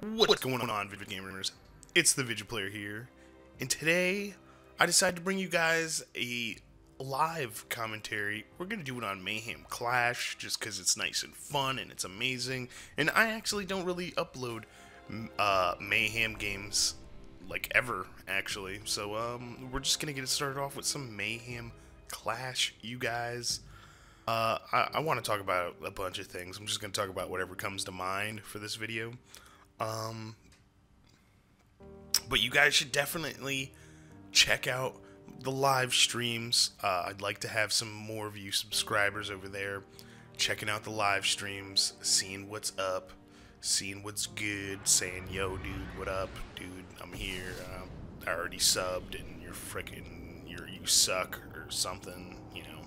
What's going on, Vidvid Gamers? It's the ViJaPlayer here, and today I decided to bring you guys a live commentary. We're gonna do it on Mayhem Clash, just because it's nice and fun and it's amazing. And I actually don't really upload uh, Mayhem games like ever, actually. So um, we're just gonna get it started off with some Mayhem Clash, you guys. Uh, I, I want to talk about a bunch of things. I'm just going to talk about whatever comes to mind for this video. Um, but you guys should definitely check out the live streams. Uh, I'd like to have some more of you subscribers over there, checking out the live streams, seeing what's up, seeing what's good, saying, yo, dude, what up? Dude, I'm here. Uh, I already subbed, and you're freaking, you're, you suck, or something, you know.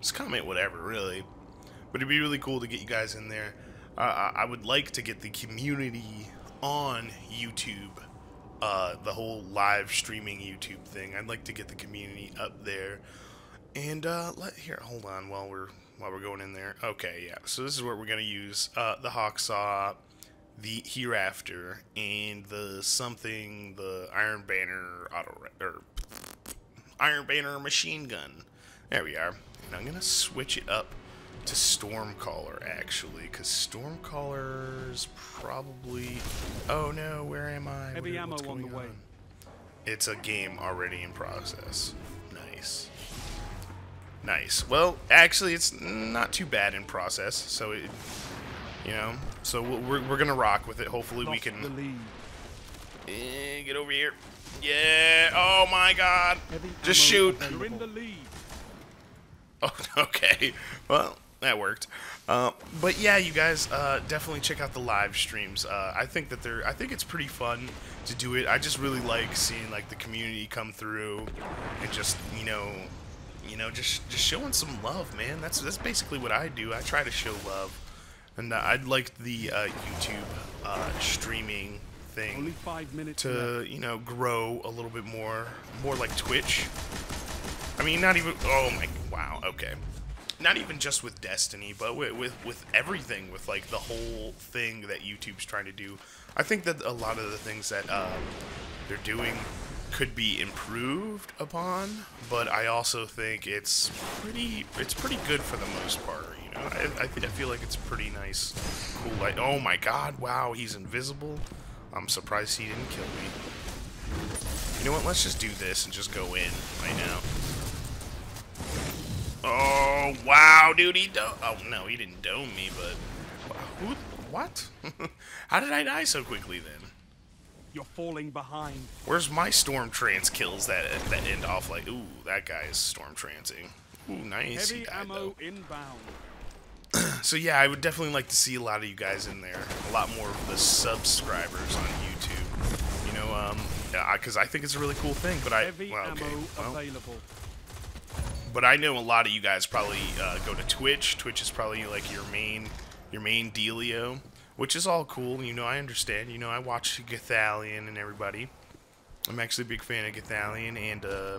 Just comment whatever, really. But it'd be really cool to get you guys in there. I would like to get the community on YouTube, uh, the whole live streaming YouTube thing. I'd like to get the community up there. And uh, let here, hold on while we're while we're going in there. Okay, yeah. So this is what we're gonna use: uh, the Hawksaw, the Hereafter, and the something, the Iron Banner auto or Iron Banner machine gun. There we are. And I'm gonna switch it up to Stormcaller, actually, because Stormcaller's probably... Oh no, where am I? Heavy What- ammo what's on the going way. It's a game already in process. Nice. Nice. Well, actually, it's not too bad in process, so it... You know, so we'll- we're, we're gonna rock with it. Hopefully we Lost can... the lead. Eh, get over here. Yeah, oh my god. Heavy Just shoot. You're in the lead. Oh, okay. Well, that worked. Uh, but yeah, you guys uh, definitely check out the live streams. Uh, I think that they're. I think it's pretty fun to do it. I just really like seeing like the community come through and just you know, you know, just just showing some love, man. That's that's basically what I do. I try to show love, and uh, I'd like the uh, YouTube uh, streaming thing Only five minutes to left. you know grow a little bit more more like twitch i mean not even oh my wow okay not even just with destiny but with with, with everything with like the whole thing that youtube's trying to do. I think that a lot of the things that um, they're doing could be improved upon but i also think it's pretty it's pretty good for the most part you know? I, I, I feel like it's pretty nice cool like oh my god wow he's invisible. I'm surprised he didn't kill me. You know what? Let's just do this and just go in right now. Oh wow dude he do oh no he didn't dome me but who what how did i die so quickly then You're falling behind. Where's my Stormtrance kills that that end off like, ooh, that guy is storm trancing. Ooh, nice. he Heavy died, ammo though. inbound. So yeah, I would definitely like to see a lot of you guys in there. A lot more of the subscribers on YouTube. You know, um, because I think it's a really cool thing. But I, Heavy well, okay, ammo well, available. But I know a lot of you guys probably uh, go to Twitch. Twitch is probably like your main, your main dealio, which is all cool. You know, I understand. You know, I watch Gothalion and everybody. I'm actually a big fan of Gothalion and uh,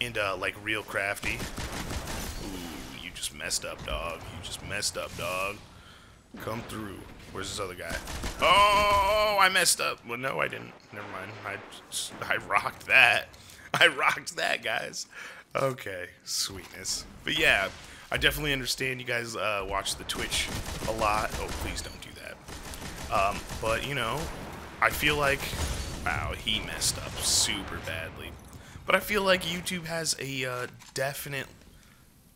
and uh, like Real Crafty. Ooh, you just messed up, dog. You just messed up, dog. Come through. Where's this other guy? Oh, I messed up. Well, no, I didn't. Never mind. I, I rocked that. I rocked that, guys. Okay, sweetness. But yeah, I definitely understand you guys uh, watch the Twitch a lot. Oh, please don't do that. Um, but, you know, I feel like... Wow, he messed up super badly. But I feel like YouTube has a uh, definite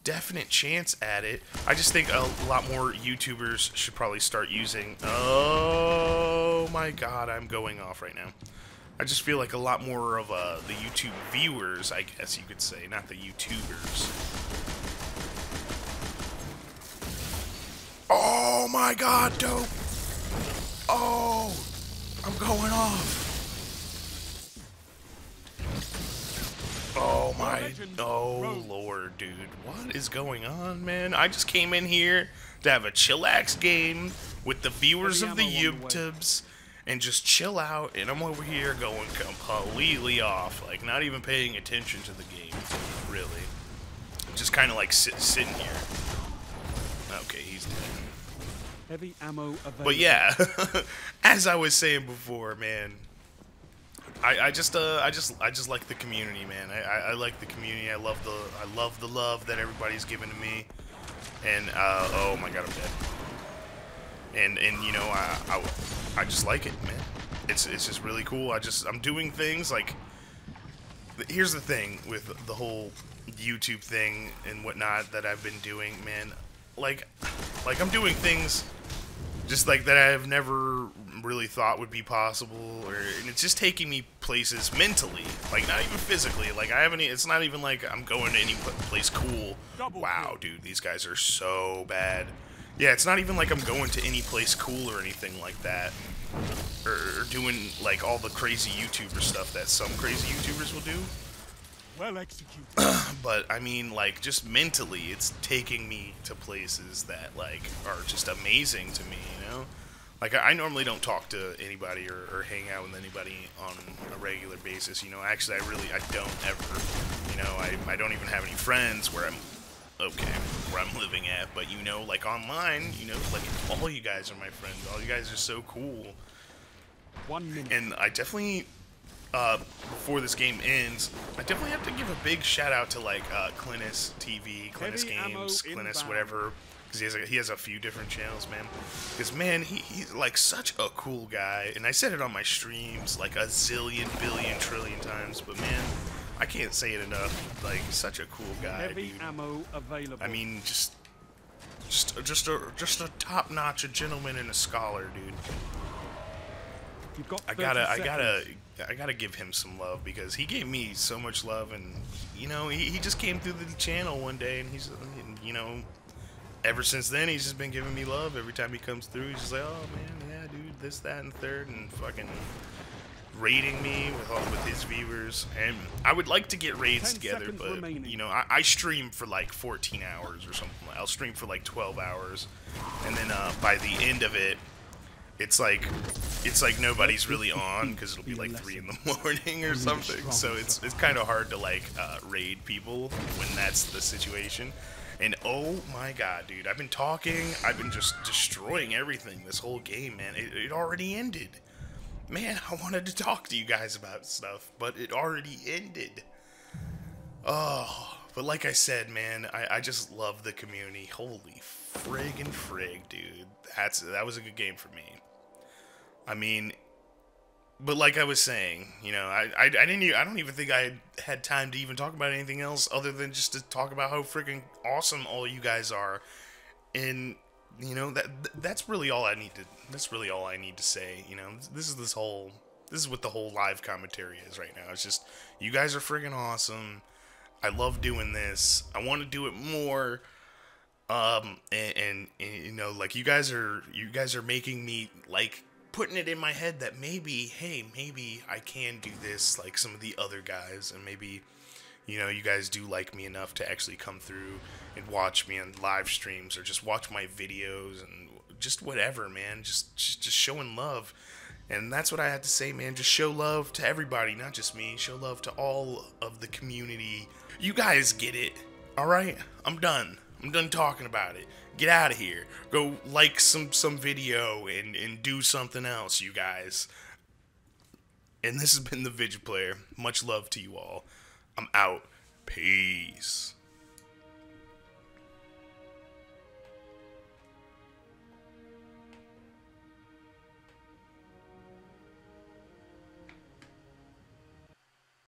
definite chance at it. I just think a lot more YouTubers should probably start using. Oh my god, I'm going off right now. I just feel like a lot more of uh, the YouTube viewers, I guess you could say, not the YouTubers. Oh my god, dope! Oh, I'm going off. Oh my, oh lord, dude, what is going on, man? I just came in here to have a chillax game with the viewers of the Heavy ammo on the way. YouTubes and just chill out, and I'm over here going completely off, like not even paying attention to the game, really. Just kind of like sit, sitting here. Okay, he's dead. Heavy ammo available. But yeah, as I was saying before, man, I, I just uh I just I just like the community, man. I, I, I like the community. I love the I love the love that everybody's giving to me. And uh oh my god, I'm dead. And and you know I I, I just like it, man. It's it's just really cool. I just I'm doing things like. Here's the thing with the whole YouTube thing and whatnot that I've been doing, man. Like, like I'm doing things just like that I've never really thought would be possible, or and it's just taking me places mentally, like not even physically. Like I haven't. It's not even like I'm going to any place cool. Wow, dude, these guys are so bad. Yeah, it's not even like I'm going to any place cool or anything like that, or, or doing like all the crazy YouTuber stuff that some crazy YouTubers will do. Well executed. But I mean, like, just mentally, it's taking me to places that like are just amazing to me. You know, like I I normally don't talk to anybody or, or hang out with anybody on a regular basis. You know, actually, I really I don't ever. You know, I I don't even have any friends where I'm okay where I'm living at. But you know, like online, you know, like all you guys are my friends. All you guys are so cool One minute. and I definitely, uh, before this game ends, I definitely have to give a big shout out to like uh, Clintus TV, Clintus Heavy Games, Clintus whatever, because he has a, he has a few different channels, man. Because man, he, he's like such a cool guy, and I said it on my streams like a zillion, billion, trillion times, but man, I can't say it enough. Like such a cool guy, Heavy dude. ammo available. I mean, just. Just, just a just a top-notch, a gentleman and a scholar, dude. You've got I gotta, I gotta, I gotta give him some love because he gave me so much love, and you know, he, he just came through the channel one day, and he's, you know, ever since then he's just been giving me love every time he comes through. He's just like, oh man, yeah, dude, this, that, and third, and fucking rating me with all with his viewers. And I would like to get raids together, but remaining. you know, I, I stream for like 14 hours or something. I'll stream for like 12 hours, and then uh, by the end of it it's like it's like nobody's really on because it'll be like three in the morning or something. So it's it's kind of hard to like uh, raid people when that's the situation. And oh my god, dude, I've been talking, I've been just destroying everything this whole game, man. It, it already ended. Man, I wanted to talk to you guys about stuff, but it already ended. Oh, but like I said, man, I, I just love the community. Holy friggin' frig, dude. That's that was a good game for me. I mean, but like I was saying, you know, I, I, I didn't I don't even think I had, had time to even talk about anything else other than just to talk about how freaking awesome all you guys are, and you know that that's really all I need to that's really all I need to say. You know, this is this whole this is what the whole live commentary is right now. It's just you guys are freaking awesome. I love doing this. I want to do it more um and, and, and you know like you guys are you guys are making me like putting it in my head that maybe hey maybe i can do this like some of the other guys and maybe you know you guys do like me enough to actually come through and watch me on live streams or just watch my videos and just whatever man. Just just, just showing love. And that's what i had to say man. Just show love to everybody not just me. Show love to all of the community. You guys get it all right? I'm done. I'm done talking about it. Get out of here. Go like some some video and and do something else you guys. And this has been the ViJaPlayer. Much love to you all. I'm out. Peace.